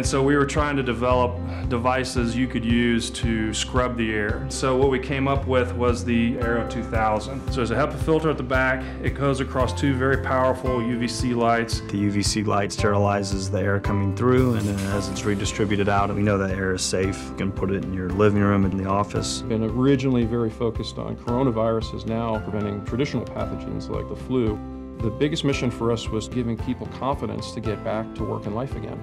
And so we were trying to develop devices you could use to scrub the air. So what we came up with was the AIRrow 2000. So there's a HEPA filter at the back. It goes across two very powerful UVC lights. The UVC light sterilizes the air coming through, and then as it's redistributed out, we know that air is safe. You can put it in your living room, in the office. Been originally very focused on coronaviruses, now preventing traditional pathogens like the flu. The biggest mission for us was giving people confidence to get back to work and life again.